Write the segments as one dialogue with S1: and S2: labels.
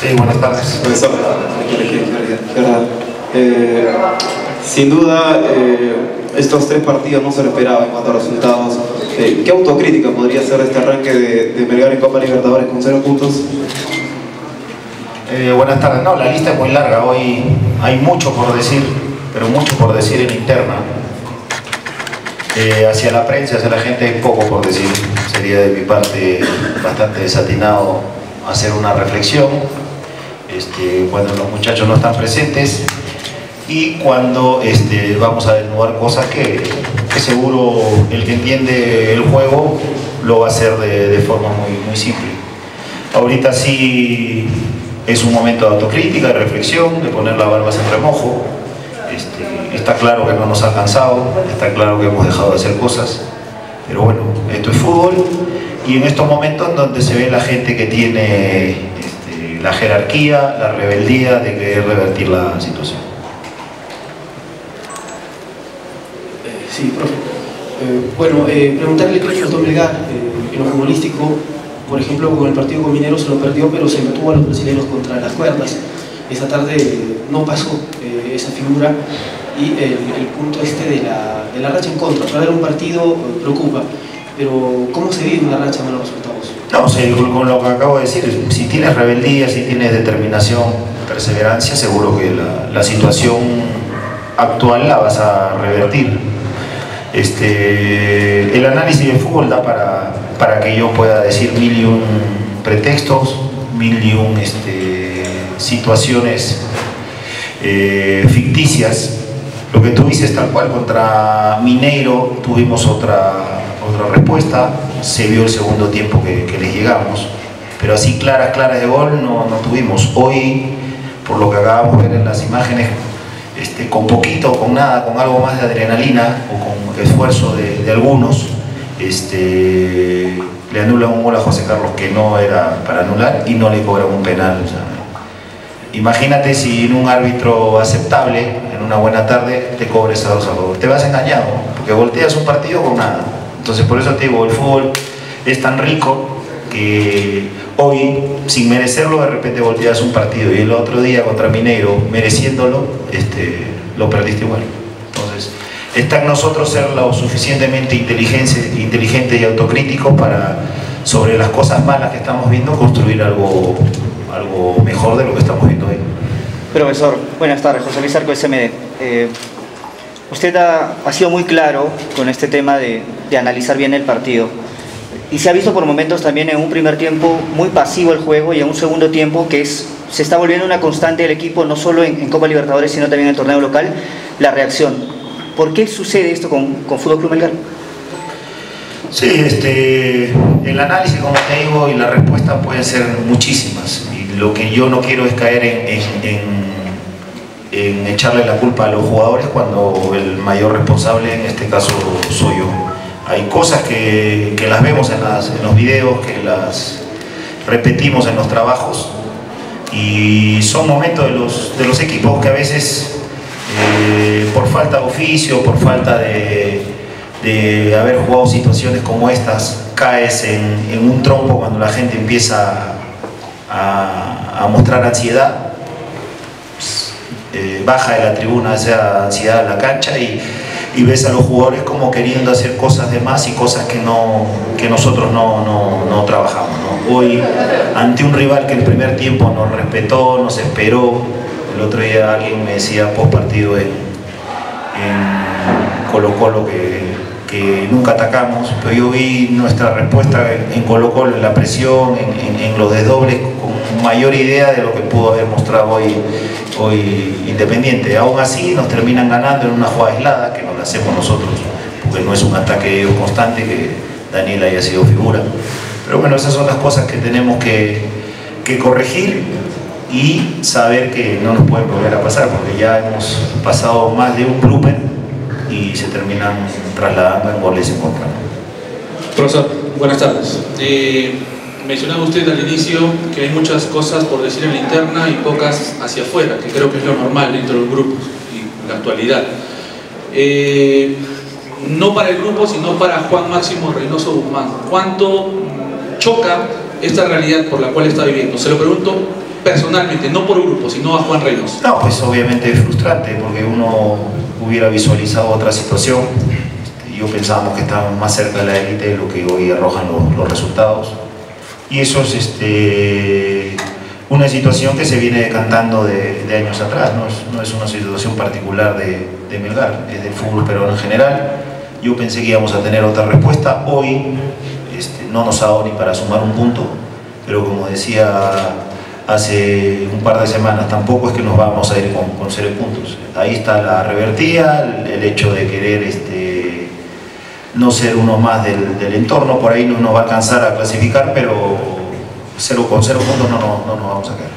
S1: Sí, buenas tardes.
S2: Profesor, eh, sin duda, eh, estos tres partidos no se lo esperaban en cuanto a resultados. Eh, ¿Qué autocrítica podría ser este arranque de, de Melgar en Copa Libertadores con cero puntos?
S1: Buenas tardes. No, la lista es muy larga. Hoy hay mucho por decir, pero mucho por decir en interna. Hacia la prensa, hacia la gente hay poco por decir. Sería de mi parte bastante desatinado hacer una reflexión este, cuando los muchachos no están presentes y cuando este, vamos a desnudar cosas que, seguro el que entiende el juego lo va a hacer de, forma muy, simple. Ahorita sí es un momento de autocrítica, de reflexión, de poner la barba en remojo. Este, está claro que no nos ha alcanzado, está claro que hemos dejado de hacer cosas, pero bueno, esto es fútbol y en estos momentos en donde se ve la gente que tiene la jerarquía, la rebeldía de querer revertir la situación.
S3: Eh, sí, profe. Eh, bueno, eh, preguntarle qué faltó Melgar en lo futbolístico por ejemplo, con el partido con Mineros se lo perdió, pero se mantuvo a los brasileños contra las cuerdas. Esa tarde no pasó eh, esa figura y el, punto este de la, de la racha en contra. Perder un partido eh, preocupa, pero ¿cómo se vive una racha de malos resultados?
S1: No, sí, con, lo que acabo de decir, si tienes rebeldía, si tienes determinación, perseverancia, seguro que la, la situación actual la vas a revertir. Este, el análisis del fútbol da para, para que yo pueda decir mil y un pretextos, mil y un este, situaciones eh, ficticias. Lo que tú dices tal cual, contra Mineiro tuvimos otra, otra respuesta, se vio el segundo tiempo que, les llegamos, pero así claras, claras de gol no, no tuvimos. Hoy, por lo que acabamos de ver en las imágenes, este, con poquito, con nada, con algo más de adrenalina o con esfuerzo de, algunos, este, le anulan un gol a José Carlos que no era para anular y no le cobran un penal. Imagínate si en un árbitro aceptable, en una buena tarde, te cobres a dos a favor. Te vas engañado, porque volteas un partido con nada. Entonces por eso te digo, el fútbol es tan rico que hoy, sin merecerlo, de repente volteas un partido y el otro día contra Mineiro, mereciéndolo, este, lo perdiste igual. Entonces, está en nosotros ser lo suficientemente inteligente, inteligente y autocrítico para, sobre las cosas malas que estamos viendo, construir algo, algo mejor de lo que estamos viendo hoy.
S4: Profesor, buenas tardes, José Luis Arco, SMD. Eh, usted ha, ha, sido muy claro con este tema de, de analizar bien el partido y se ha visto por momentos también en un primer tiempo muy pasivo el juego y en un segundo tiempo que es, se está volviendo una constante del equipo, no solo en, Copa Libertadores, sino también en el torneo local, la reacción. ¿Por qué sucede esto con, con Fútbol Club Melgar?
S1: Sí, este, el análisis, como te digo, y la respuesta pueden ser muchísimas. Y lo que yo no quiero es caer en, en echarle la culpa a los jugadores cuando el mayor responsable en este caso soy yo hay cosas que, que las vemos en, los videos, que las repetimos en los trabajos. Y son momentos de los, de los equipos que a veces eh, por falta de oficio, por falta de, de, haber jugado situaciones como estas, caes en, un trompo cuando la gente empieza a, a mostrar ansiedad, pues, eh, baja de la tribuna esa ansiedad a la cancha y y ves a los jugadores como queriendo hacer cosas de más y cosas que, no, que nosotros no, no, no trabajamos. Hoy, ante un rival que el primer tiempo nos respetó, nos esperó, el otro día alguien me decía post partido en, en Colo que, que, nunca atacamos, pero yo vi nuestra respuesta en Colo la presión, en, en, los desdobles, mayor idea de lo que pudo haber mostrado hoy hoy Independiente. Aún así nos terminan ganando en una jugada aislada que no la hacemos nosotros, porque no es un ataque constante que Daniel haya sido figura. Pero bueno, esas son las cosas que tenemos que, que corregir y saber que no nos pueden volver a pasar, porque ya hemos pasado más de un blooper y se terminan trasladando en goles en contra.
S5: Profesor, buenas tardes. Eh mencionaba usted al inicio que hay muchas cosas por decir en la interna y pocas hacia afuera, que creo que es lo normal dentro de los grupos y en la actualidad. Eh, no para el grupo, sino para Juan Máximo Reynoso Guzmán. ¿Cuánto choca esta realidad por la cual está viviendo? Se lo pregunto personalmente, no por grupo, sino a Juan Reynoso.
S1: No, pues obviamente es frustrante porque uno hubiera visualizado otra situación. Yo pensábamos que estábamos más cerca de la élite de lo que hoy arrojan los, los resultados. Y eso es este, una situación que se viene decantando de, de años atrás, no es, no es, una situación particular de, de Melgar, es del fútbol peruano en general. Yo pensé que íbamos a tener otra respuesta, hoy este, no nos ha dado ni para sumar un punto, pero como decía hace un par de semanas, tampoco es que nos vamos a ir con, con cero puntos. Ahí está la revertida, el, el hecho de querer este, no ser uno más del, del, entorno, por ahí no nos va a alcanzar a clasificar, pero cero, con cero puntos no, no, no nos vamos a quedar.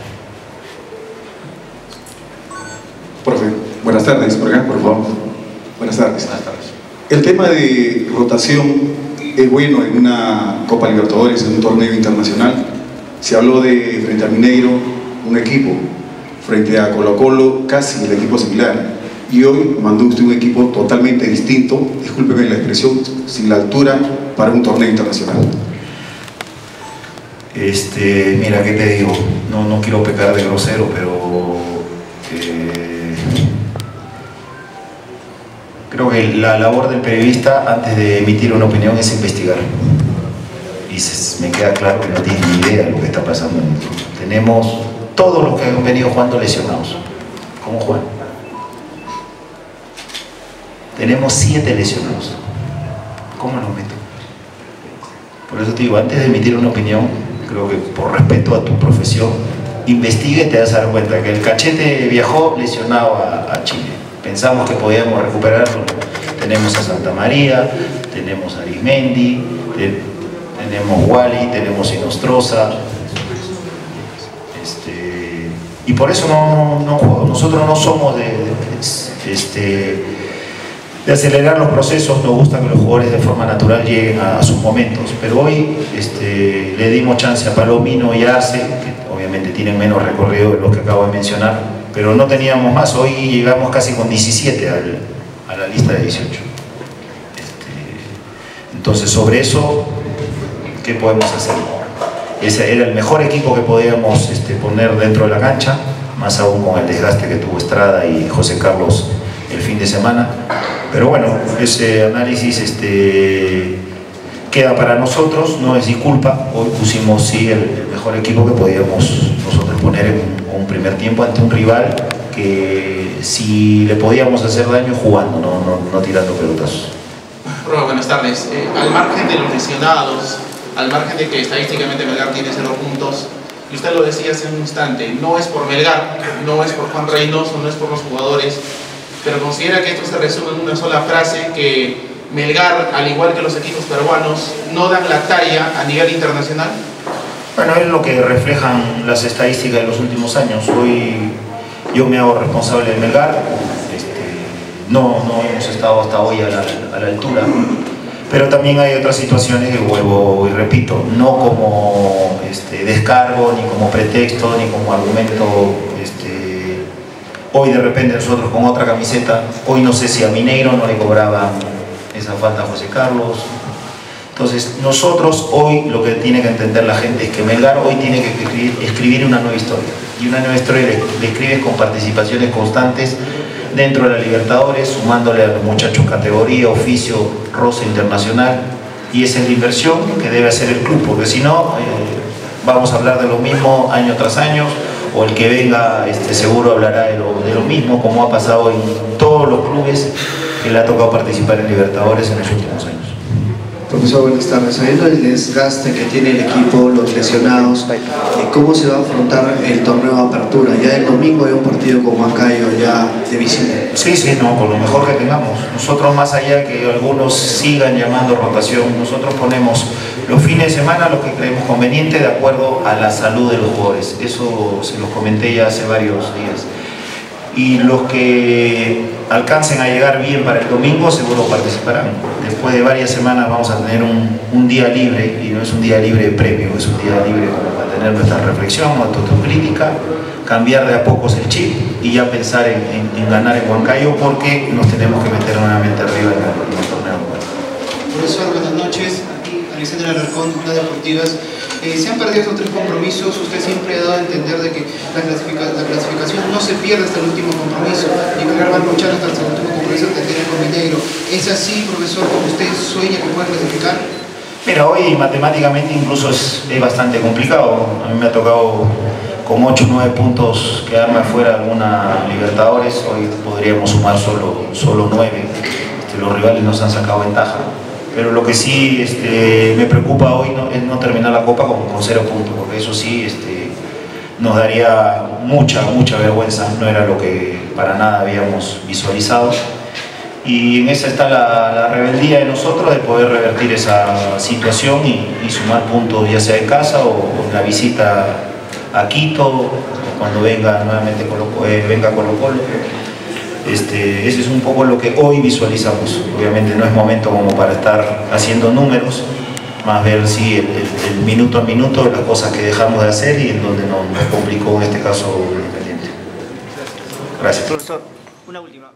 S6: Profe, buenas tardes, por acá, por favor. Buenas tardes.
S1: Buenas tardes.
S6: El tema de rotación es bueno en una Copa Libertadores, en un torneo internacional. Se habló de frente a Mineiro, un equipo, frente a Colo Colo, casi el equipo similar. Y hoy mandó usted un equipo totalmente distinto, discúlpeme la expresión, sin la altura para un torneo internacional.
S1: Este, mira, ¿qué te digo? No, no quiero pecar de grosero, pero eh, creo que la labor del periodista antes de emitir una opinión es investigar. Y me queda claro que no tiene ni idea de lo que está pasando en. Tenemos todos los que han venido jugando lesionados. ¿Cómo juegan? Tenemos siete lesionados. ¿Cómo los meto? Por eso te digo, antes de emitir una opinión, creo que por respeto a tu profesión, investigue y te vas a dar cuenta que el cachete viajó lesionado a, a Chile. Pensamos que podíamos recuperarlo. Tenemos a Santa María, tenemos a Arismendi, te, tenemos Wally, tenemos Inostroza. Este, y por eso no, no, nosotros no somos de, de, este, de acelerar los procesos, nos gusta que los jugadores de forma natural lleguen a, sus momentos, pero hoy este, le dimos chance a Palomino y a Arce, que obviamente tienen menos recorrido de lo que acabo de mencionar, pero no teníamos más, hoy llegamos casi con 17 al, a la lista de 18. Este, entonces sobre eso, ¿qué podemos hacer? Ese era el mejor equipo que podíamos este, poner dentro de la cancha, más aún con el desgaste que tuvo Estrada y José Carlos el fin de semana. Pero bueno, ese análisis este, queda para nosotros, no es disculpa. Hoy pusimos sí el, mejor equipo que podíamos nosotros poner en un, primer tiempo ante un rival que si le podíamos hacer daño jugando, no, no, no tirando pelotazos.
S7: Profe, buenas tardes. Eh, al margen de los lesionados, al margen de que estadísticamente Melgar tiene cero puntos, y usted lo decía hace un instante, no es por Melgar, no es por Juan Reynoso, no es por los jugadores, pero considera que esto se resume en una sola frase que Melgar, al igual que los equipos peruanos, no dan la talla a nivel internacional?
S1: Bueno, es lo que reflejan las estadísticas de los últimos años. Hoy yo me hago responsable de Melgar, este, no, no hemos estado hasta hoy a la, altura, pero también hay otras situaciones que vuelvo y repito, no como este, descargo, ni como pretexto, ni como argumento Hoy de repente nosotros con otra camiseta, hoy no sé si a Mineiro no le cobraban esa falta a José Carlos. Entonces nosotros hoy lo que tiene que entender la gente es que Melgar hoy tiene que escribir, una nueva historia. Y una nueva historia le, escribes con participaciones constantes dentro de la Libertadores, sumándole a los muchachos categoría, oficio, roce internacional. Y esa es la inversión que debe hacer el club, porque si no, eh, vamos a hablar de lo mismo año tras año, o el que venga este, seguro hablará de lo, de lo, mismo, como ha pasado en todos los clubes que le ha tocado participar en Libertadores en los últimos años.
S8: Profesor, buenas tardes. Sabiendo el desgaste que tiene el equipo, los lesionados, ¿cómo se va a afrontar el torneo de apertura? Ya el domingo hay un partido con Huancayo ya de visita.
S1: Sí, sí, no, con lo mejor que tengamos. Nosotros más allá que algunos sigan llamando rotación, nosotros ponemos los fines de semana lo que creemos conveniente de acuerdo a la salud de los jugadores. Eso se los comenté ya hace varios días. Y los que alcancen a llegar bien para el domingo seguro participarán. Después de varias semanas vamos a tener un, un día libre, y no es un día libre de premio, es un día libre para tener nuestra reflexión, autocrítica, cambiar de a pocos el chip y ya pensar en, en, en ganar en Huancayo porque nos tenemos que meter nuevamente arriba en el, en el torneo.
S3: Buenas noches. Alexander Alarcón, Deportivas.
S9: Eh, se han perdido estos tres compromisos, usted siempre ha dado a entender de que la, clasificación no se pierde hasta el último compromiso, y que va a luchar hasta el último compromiso que tiene con Mineiro. ¿Es así, profesor, como usted sueña que pueda clasificar?
S1: Mira, hoy matemáticamente incluso es, bastante complicado. A mí me ha tocado con 8 o 9 puntos quedarme afuera alguna Libertadores, hoy podríamos sumar solo, solo 9. Este, los rivales nos han sacado ventaja. Pero lo que sí este, me preocupa hoy es no terminar la Copa con, con cero puntos, porque eso sí este, nos daría mucha, mucha vergüenza, no era lo que para nada habíamos visualizado. Y en esa está la, rebeldía de nosotros de poder revertir esa situación y, sumar puntos ya sea en casa o en la visita a Quito, cuando venga nuevamente Colo, eh, venga Colo Colo. Este, ese es un poco lo que hoy visualizamos. Obviamente no es momento como para estar haciendo números, más ver si el, minuto a minuto las cosas que dejamos de hacer y en donde nos, complicó en este caso el Independiente. Gracias.
S4: Profesor, una última.